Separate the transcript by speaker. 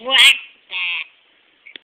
Speaker 1: What?